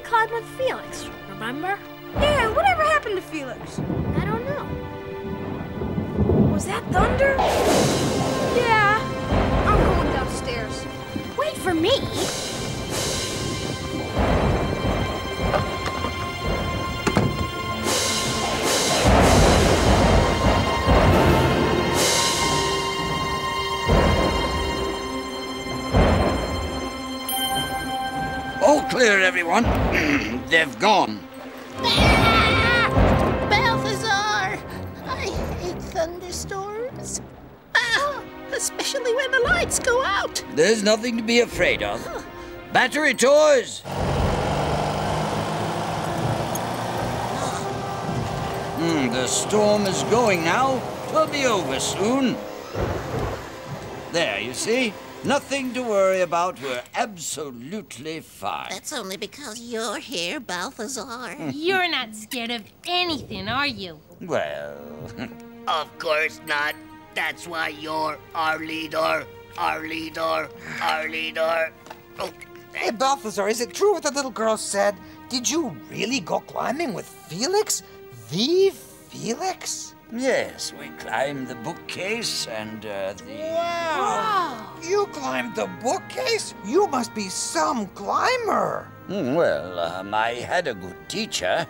He used to climb with Felix, remember? Yeah, whatever happened to Felix? I don't know. Was that thunder? Yeah. I'm going downstairs. Wait for me. Clear, everyone. They've gone. Balthazar! I hate thunderstorms. Ah, especially when the lights go out. There's nothing to be afraid of. Battery toys! Hmm, the storm is going now. It'll be over soon. There, you see? Nothing to worry about. We're absolutely fine. That's only because you're here, Balthazar. Hmm. You're not scared of anything, are you? Well, Of course not. That's why you're our leader, our leader, our leader. Oh, eh. Hey, Balthazar, is it true what the little girl said? Did you really go climbing with Felix? The Felix? Yes, we climbed the bookcase and uh, the. Wow! You climbed the bookcase? You must be some climber. Hmm, Well, um, I had a good teacher.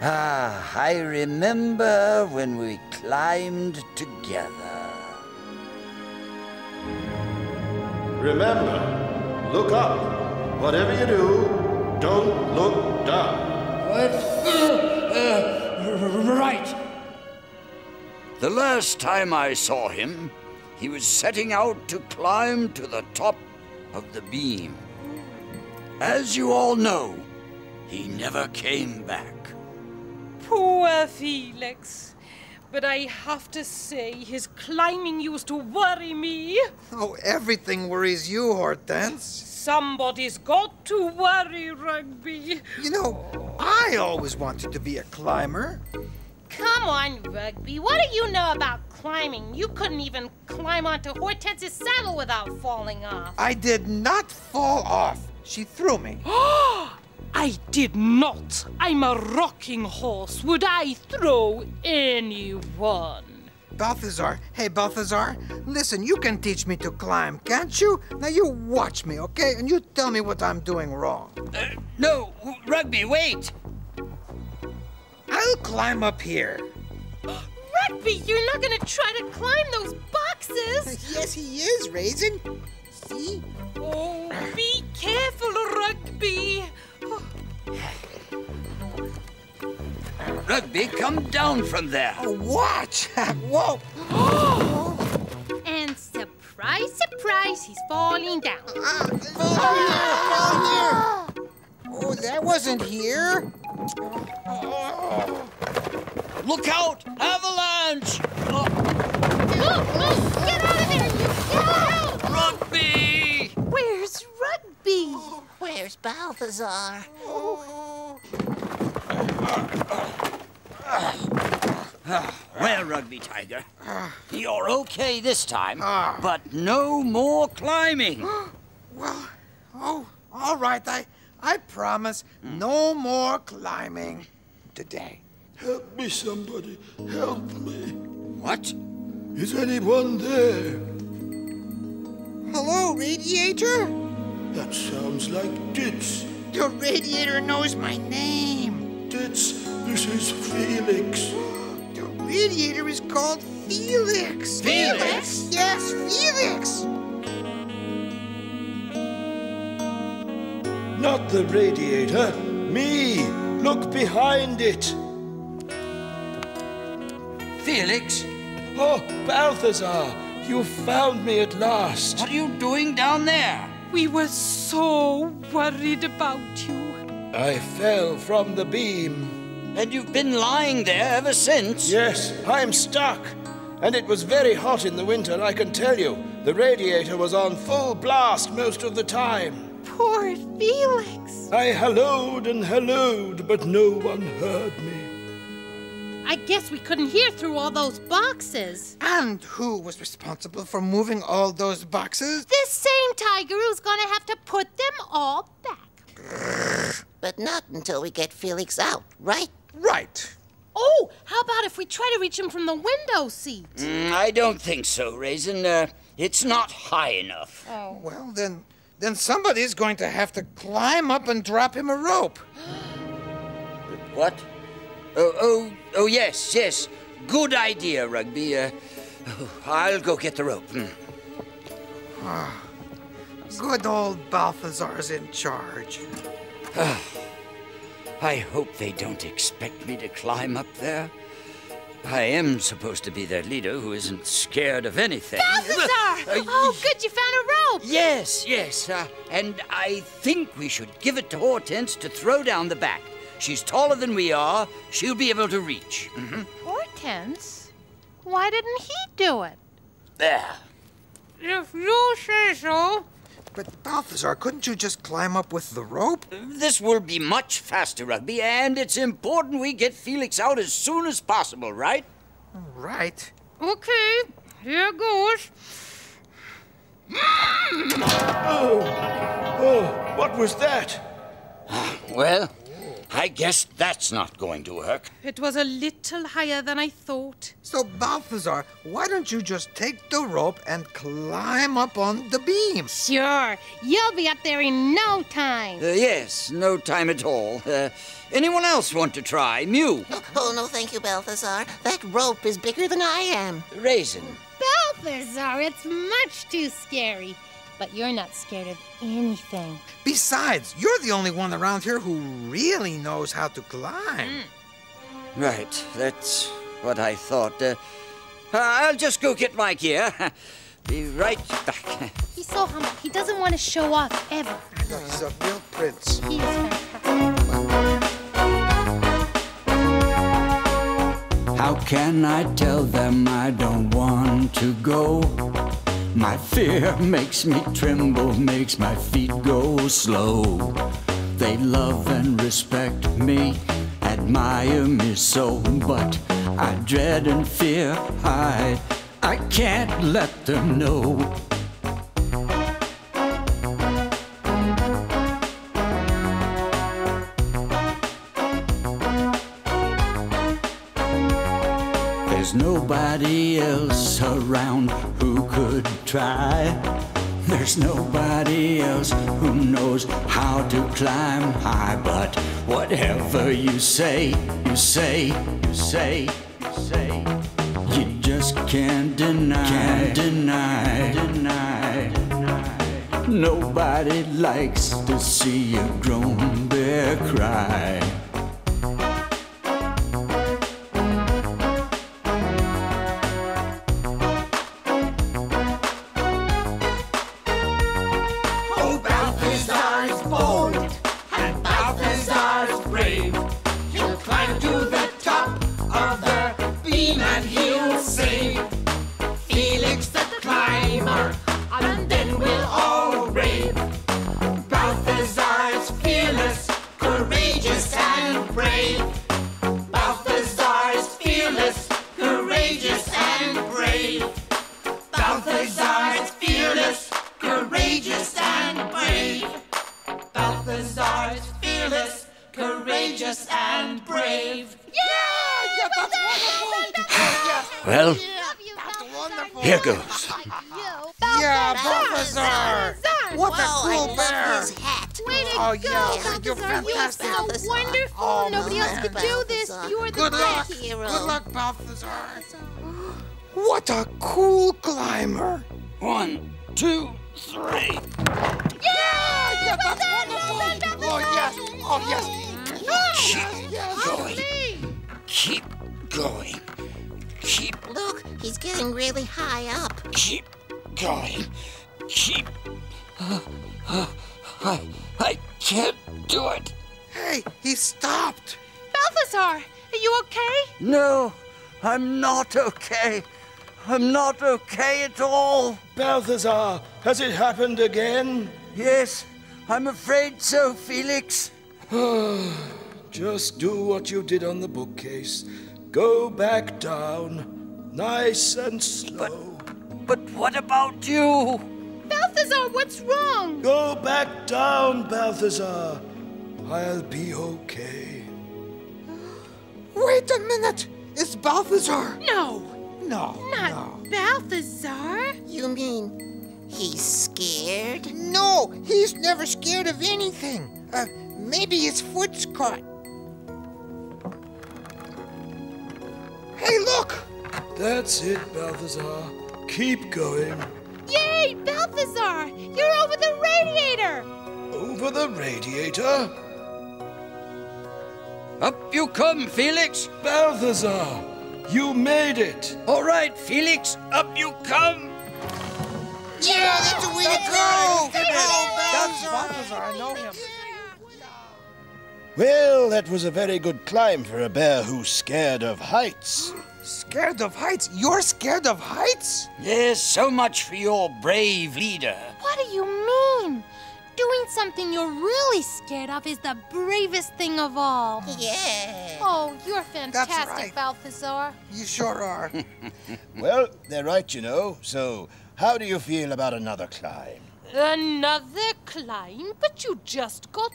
Ah, I remember when we climbed together. Remember, look up. Whatever you do, don't look down. right. The last time I saw him, he was setting out to climb to the top of the beam. As you all know, he never came back. Poor Felix. But I have to say, his climbing used to worry me. Oh, everything worries you, Hortense. Somebody's got to worry, Rugby. You know, I always wanted to be a climber. Come on, Rugby. What do you know about climbing? You couldn't even climb onto Hortense's saddle without falling off. I did not fall off. She threw me. I did not. I'm a rocking horse. Would I throw anyone? Balthazar, hey Balthazar, listen, you can teach me to climb, can't you? Now you watch me, okay? And you tell me what I'm doing wrong. Uh, no, Rugby, wait! I'll climb up here. Rugby, you're not gonna try to climb those boxes. yes, he is, Raisin. See? Oh, be careful, Rugby. Rugby, come down from there. Oh, watch! Whoa! And surprise, surprise, he's falling down. Ah, oh, that wasn't here. Look out! Avalanche! Move, move, get out of there, get out! Rugby! Where's Rugby? Where's Balthazar? Well, Rugby Tiger, you're okay this time, but no more climbing. Well, oh, all right. I, I promise no more climbing today. Help me, somebody. Help me. What? Is anyone there? Hello, radiator. That sounds like Ditz. The radiator knows my name. Ditz, this is Felix. The radiator is called Felix. Felix? Yes, Felix. Not the radiator. Me. Look behind it. Felix, Oh, Balthazar, you found me at last. what are you doing down there? We were so worried about you. I fell from the beam. And you've been lying there ever since? Yes, I'm stuck. And it was very hot in the winter, I can tell you. The radiator was on full blast most of the time. Poor Felix. I hallooed and hallooed, but no one heard me. I guess we couldn't hear through all those boxes. And who was responsible for moving all those boxes? This same tiger who's gonna have to put them all back. But not until we get Felix out, right? Right. Oh, how about if we try to reach him from the window seat? Mm, I don't think so, Raisin. Uh, it's not high enough. Oh. Well, then, then somebody's going to have to climb up and drop him a rope. What? Oh, oh, oh, yes, yes. Good idea, Rugby. Uh, I'll go get the rope. Hmm. Good old Balthazar's in charge. I hope they don't expect me to climb up there. I am supposed to be their leader who isn't scared of anything. Balthazar! Uh, oh, good, you found a rope. Yes, yes. Uh, and I think we should give it to Hortense to throw down the back. She's taller than we are. She'll be able to reach. Mhm. Hortense? Why didn't he do it? There. If you say so. But Balthazar, couldn't you just climb up with the rope? This will be much faster, Rugby, and it's important we get Felix out as soon as possible, right? Right. Okay, here goes. Oh, oh what was that? Well, I guess that's not going to work. It was a little higher than I thought. So, Balthazar, why don't you just take the rope and climb up on the beam? Sure, you'll be up there in no time. Uh, yes, no time at all. Uh, anyone else want to try? Mew, Oh, oh, no, thank you, Balthazar. That rope is bigger than I am. Raisin. Balthazar, it's much too scary. But you're not scared of anything. Besides, you're the only one around here who really knows how to climb. Right, that's what I thought. Uh, I'll just go get my gear. Be right back. He's so humble. He doesn't want to show off ever. He's a real prince. He is fantastic. How can I tell them I don't want to go? My fear makes me tremble, makes my feet go slow. They love and respect me, admire me so, but I dread and fear I I can't let them know. Nobody else around who could try. There's nobody else who knows how to climb high. But whatever you say, you say, you say, you say, you just can't deny, can't deny, deny. Nobody likes to see a grown bear cry. Brave. Yeah! Yeah, that's wonderful! Well, That's wonderful! here goes. Yeah, Balthazar! What a cool love bear! his hat. Oh, Way to Oh, go, yeah, you're Balthazar. You are fantastic. so Balthazar. wonderful. Oh, Nobody else could do this. You're the Good luck! best. hero. Good luck, Balthazar! What a cool climber! One, two, three. Yeah, yeah, that's wonderful! Oh, yes! Oh, yes! Keep going. Keep going. Keep, Look, he's getting really high up. keep going. Keep. I, I can't do it. Hey, he stopped! Balthazar, are you okay? No, I'm not okay. I'm not okay at all. Balthazar, has it happened again? Yes, I'm afraid so, Felix. Just do what you did on the bookcase. Go back down, nice and slow. But but what about you? Balthazar, what's wrong? Go back down, Balthazar. I'll be okay. Wait a minute! It's Balthazar! No, No, not no. Balthazar. You mean he's scared? No, he's never scared of anything. Uh, maybe his foot's caught. Hey, look! That's it, Balthazar. Keep going. Yay, Balthazar! You're over the radiator! Over the radiator? Up you come, Felix. Balthazar, you made it. All right, Felix, up you come. Yeah, that's the way to go! That's Balthazar, I know him. Well, that was a very good climb for a bear who's scared of heights. Scared of heights? You're scared of heights? Yes, so much for your brave leader. What do you mean? Doing something you're really scared of is the bravest thing of all. Yeah. Oh, you're fantastic, right. Balthazar. You sure are. Well, they're right, you know. So, how do you feel about another climb? Another climb? But you just got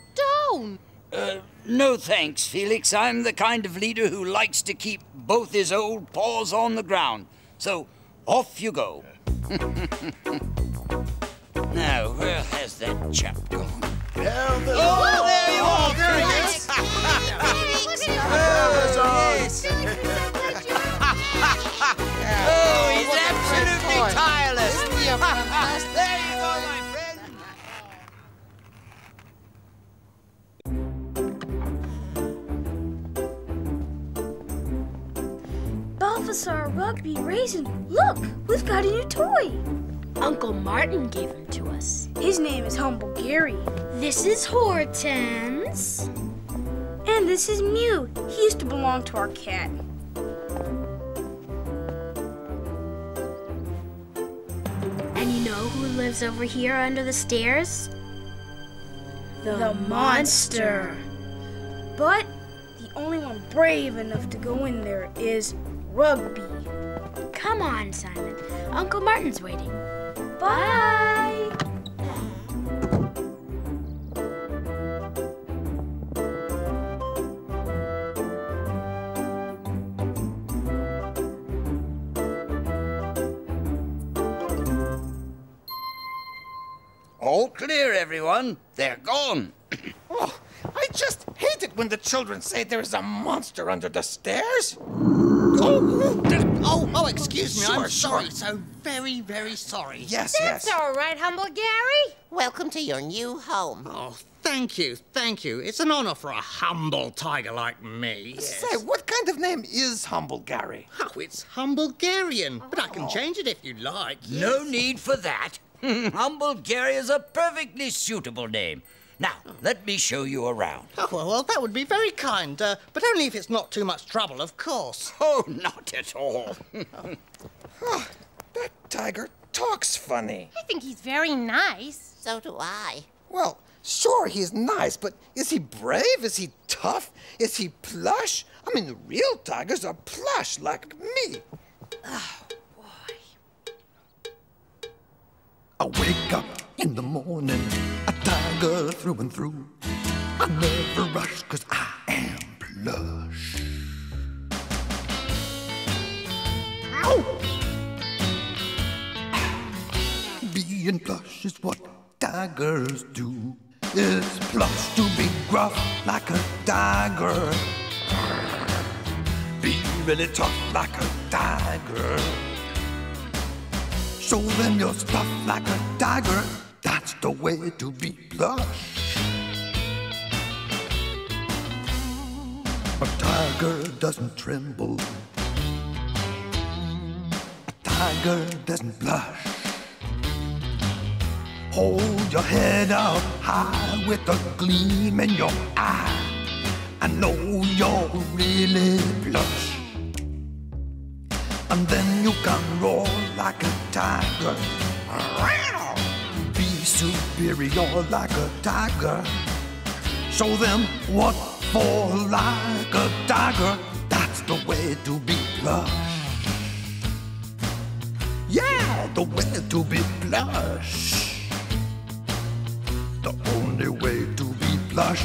down. Uh, no thanks, Felix. I'm the kind of leader who likes to keep both his old paws on the ground. So, off you go. now, where has that chap gone? Balthazar! Oh, there you are! there he is! Oh, he's absolutely tireless! Balthazar Rugby Raisin, look, we've got a new toy. Uncle Martin gave him to us. His name is Humble Gary. This is Hortense. And this is Mew. He used to belong to our cat. And you know who lives over here under the stairs? The, monster. But the only one brave enough to go in there is Rugby. Come on, Simon. Uncle Martin's waiting. Bye. All clear, everyone. They're gone. Oh, I just hate it when the children say there's a monster under the stairs. Oh, oh, excuse me. Sure, I'm sorry. sure. So very, very sorry. Yes, That's yes. all right, Humble Gary. Welcome to your new home. Oh, thank you, thank you. It's an honor for a humble tiger like me. Yes. Say, what kind of name is Humble Gary? Oh, it's Humblegarian, but I can oh. change it if you like. No need for that. Humble Gary is a perfectly suitable name. Now, let me show you around. Oh, well, well, that would be very kind, uh, but only if it's not too much trouble, of course. Oh, not at all. That tiger talks funny. I think he's very nice. So do I. Well, sure, he's nice, but is he brave? Is he tough? Is he plush? I mean, the real tigers are plush like me. Oh, boy. I wake up in the morning, a tiger through and through. I never rush, cause I am plush. Ow! Being plush is what tigers do. It's plush to be gruff like a tiger. Be really tough like a tiger. Show them your stuff like a tiger. That's the way to be plush. A tiger doesn't tremble. A tiger doesn't blush. Hold your head out high with a gleam in your eye. I know you're really plush. And then you can roar like a tiger. Superior like a tiger. Show them what for like a tiger. That's the way to be plush. Yeah, the way to be plush. The only way to be plush.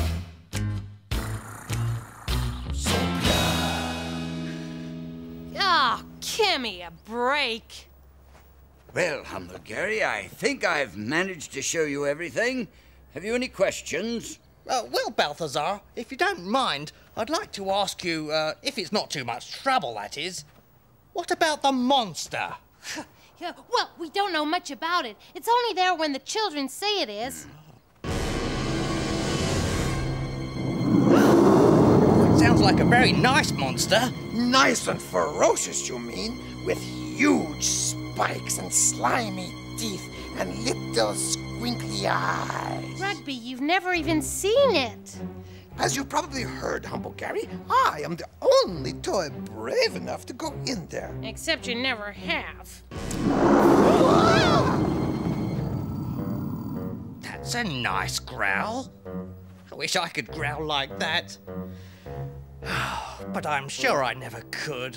So Oh, give me a break. Well, Humble Gary, I think I've managed to show you everything. Have you any questions? Uh, well, Balthazar, if you don't mind, I'd like to ask you, uh, if it's not too much trouble, that is, what about the monster? Yeah, well, we don't know much about it. It's only there when the children say it is. It sounds like a very nice monster. Nice and ferocious, you mean? With huge spikes and slimy teeth and little squinkly eyes. Rugby, you've never even seen it. As you probably heard, Humble Gary, I am the only toy brave enough to go in there. Except you never have. That's a nice growl. I wish I could growl like that. But I'm sure I never could.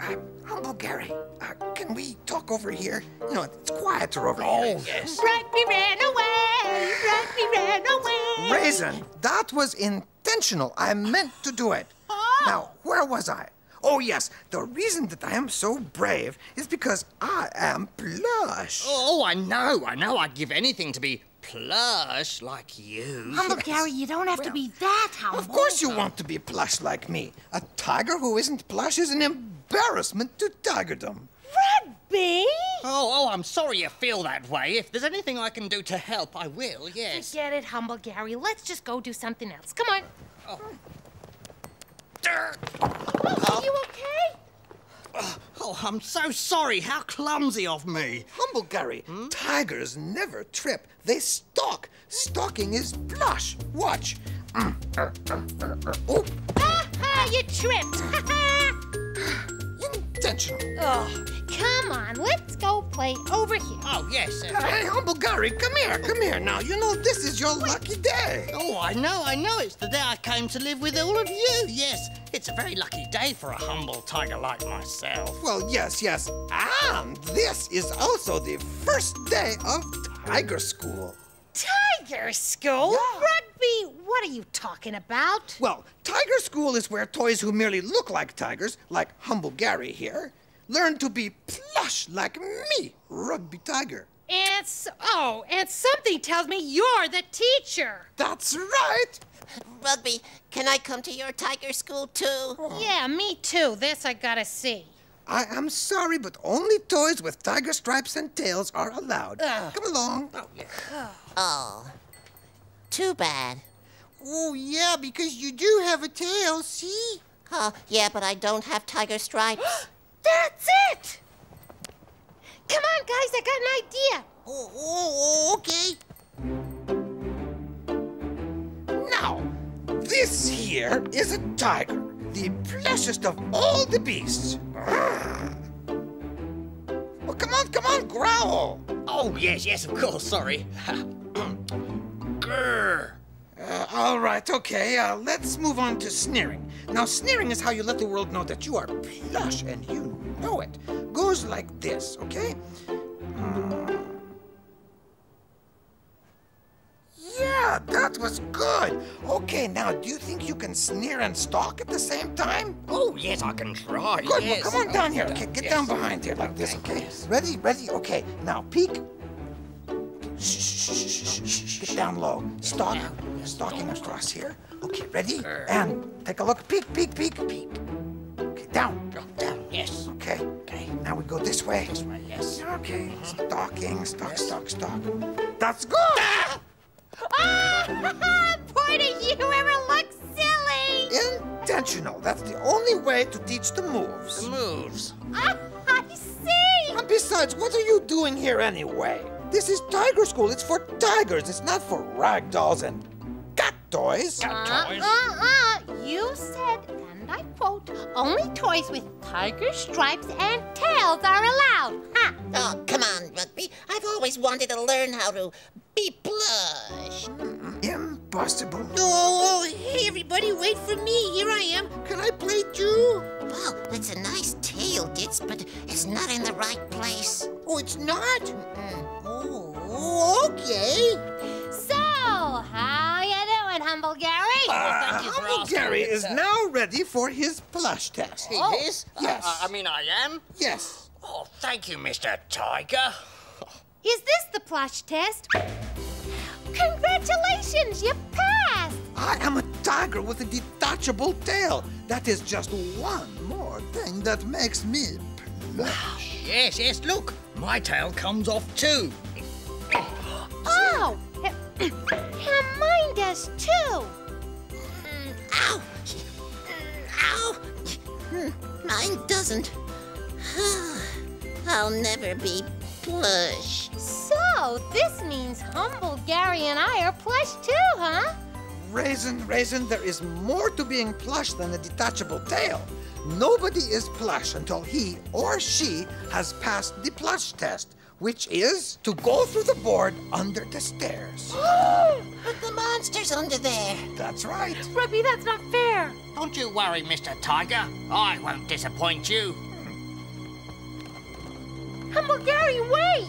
Uh, Humble Gary, uh, can we talk over here? No, it's quieter over Oh, here. yes. Rugby ran away. Rugby ran away. Raisin, that was intentional. I meant to do it. Now, where was I? Oh, yes, the reason that I am so brave is because I am plush. Oh, I know, I know. I'd give anything to be plush like you. Humble Gary, you don't have to be that humble. Of course you want to be plush like me. A tiger who isn't plush is an embarrassment to tigerdom. Rugby? Oh, oh, I'm sorry you feel that way. If there's anything I can do to help, I will, yes. Forget it, Humble Gary. Let's just go do something else. Come on. Oh. oh Are you okay? Oh, I'm so sorry. How clumsy of me. Humble Gary, tigers never trip. They stalk. Stalking is plush. Watch. Mm, uh, uh, uh, uh. Oh, Ah, you tripped. Intentional. oh, come on. Let's go play over here. Oh, yes. uh, Hey, Humble Gary, come here, come here now. You know this is your lucky day. Oh, I know, I know. It's the day I came to live with all of you. Yes, it's a very lucky day for a humble tiger like myself. Well, yes, yes. And this is also the first day of Tiger School. Tiger School? Rugby, what are you talking about? Well, Tiger School is where toys who merely look like tigers, like Humble Gary here, learn to be plush like me, Rugby Tiger. And s oh, and something tells me you're the teacher. That's right. Rugby, can I come to your tiger school too? Yeah, me too. This I gotta see. I am sorry, but only toys with tiger stripes and tails are allowed. Ugh. Come along. Oh, too bad. Oh, yeah, because you do have a tail, see? Oh, yeah, but I don't have tiger stripes. That's it! Come on, guys, I got an idea. Oh, oh, oh, okay. Now, this here is a tiger, the plushest of all the beasts. Oh, come on, come on, growl. Oh, yes, yes, of course, sorry. Grr. All right, okay, uh, let's move on to sneering. Now, sneering is how you let the world know that you are plush and you know it. Goes like this, okay? Hmm. Yeah, that was good. Okay, now, do you think you can sneer and stalk at the same time? Oh, yes, I can try. Good, yes. well, come on down here. Okay, get Yes. down behind here like this, okay? Ready, ready? Okay, now peek. Shh, shh, shh. Get down low. Stalk. Stalking across here. Okay, ready? And take a look. Peek, peek, peek, peek. Okay, down. Down, yes. Okay. Okay. Now we go this way. This way, yes. Okay. Stalking, stalk, stalk, stalk. That's good. Ah! Boy, do you ever look silly! Intentional. That's the only way to teach the moves. The moves. Ah, I see! And besides, what are you doing here anyway? This is Tiger School. It's for tigers. It's not for rag dolls and cat toys. Cat uh-huh, toys. Uh-uh. You said, and I quote, only toys with tiger stripes and tails are allowed. Ha! Oh, come on, Rugby. I've always wanted to learn how to be plush. Impossible. Mm-hmm. Mm-hmm. Possible. Oh, hey, everybody, wait for me. Here I am. Can I play too? Well, it's a nice tail, Ditz, but it's not in the right place. Oh, it's not? Oh, okay. So, how you doing, Humble Gary? Uh, Humble Gary is now ready for his plush test. He is? Yes. Uh, I mean, I am? Yes. Oh, thank you, Mr. Tiger. Is this the plush test? Congratulations, you passed! I am a tiger with a detachable tail. That is just one more thing that makes me plush. Yes, yes, look. My tail comes off too. Oh! and mine does too! Ow! Ow! Mine doesn't. I'll never be plush. So, this means Humble Gary and I are plush too, huh? Raisin, Raisin, there is more to being plush than a detachable tail. Nobody is plush until he or she has passed the plush test, which is to go through the board under the stairs. but the monster's under there. That's right. Rugby, that's not fair. Don't you worry, Mr. Tiger. I won't disappoint you. Humble Gary, wait!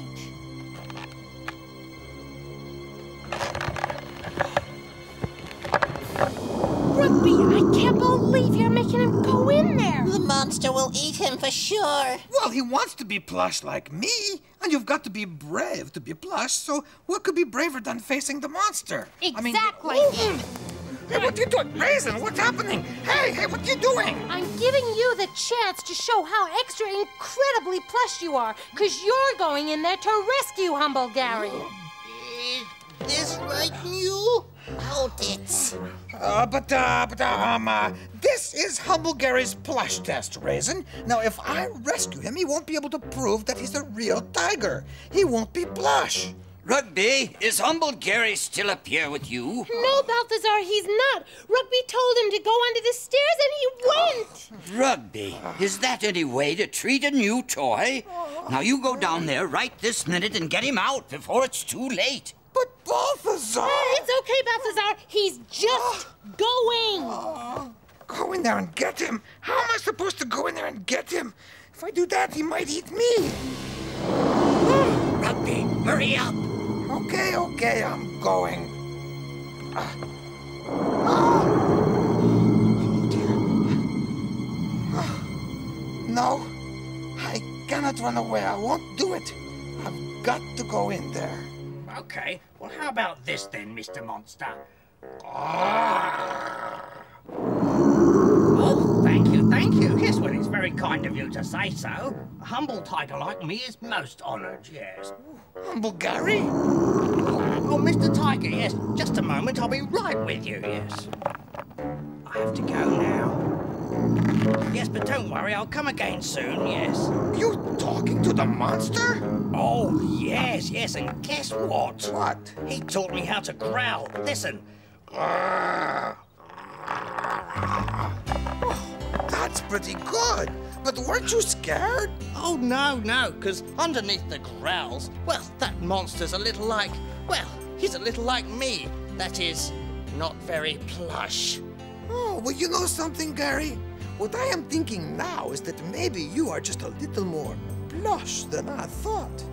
Rugby, I can't believe you're making him go in there. The monster will eat him for sure. Well, he wants to be plush like me, and you've got to be brave to be plush, so what could be braver than facing the monster? Exactly. I mean, hey, what are you doing? Raisin, what's happening? Hey, hey, what are you doing? I'm giving you the chance to show how extra incredibly plush you are, because you're going in there to rescue Humble Gary. Is this right, Mew? Hold it. Uh, but, uh, but, um, uh, this is Humble Gary's plush test, Raisin. Now, if I rescue him, he won't be able to prove that he's a real tiger. He won't be plush. Rugby, is Humble Gary still up here with you? No, Balthazar, he's not. Rugby told him to go under the stairs and he went. Rugby, is that any way to treat a new toy? Now you go down there right this minute and get him out before it's too late. But Balthazar! Eh, it's okay, Balthazar. He's just going. Go in there and get him. How am I supposed to go in there and get him? If I do that, he might eat me. Rugby, hurry up. Okay, I'm going. Ah. Ah. No, I cannot run away. I won't do it. I've got to go in there. Okay, well, how about this then, Mr. Monster? Ah. Oh, thank you, thank you. Yes, well, it's very kind of you to say so. A humble tiger like me is most honoured, yes. Humble Gary? Oh, Mr. Tiger, yes. Just a moment, I'll be right with you, yes. I have to go now. Yes, but don't worry, I'll come again soon, yes. You talking to the monster? Oh, yes, yes, and guess what? What? He taught me how to growl. Listen. That's pretty good. But weren't you scared? Oh, no, no, because underneath the growls, well, that monster's a little like, well, he's a little like me. That is, not very plush. Oh, well, you know something, Gary? What I am thinking now is that maybe you are just a little more plush than I thought.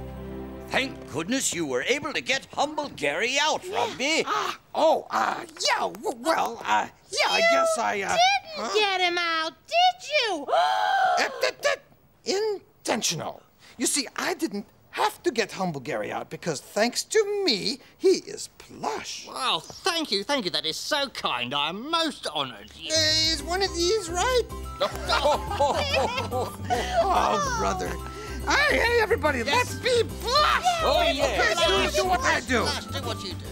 Thank goodness you were able to get Humble Gary out, Rugby. Ah, oh, uh, yeah, w- well, uh, yeah, I guess I, uh... Didn't get him out, did you? Uh, that- that- intentional. You see, I didn't have to get Humble Gary out because thanks to me, he is plush. Well, thank you, thank you. That is so kind. I am most honoured. Uh, is one of these right? oh, brother. Hey, hey, everybody, let's be plush! Oh, yeah. Okay, do, do what I do. Do what you do.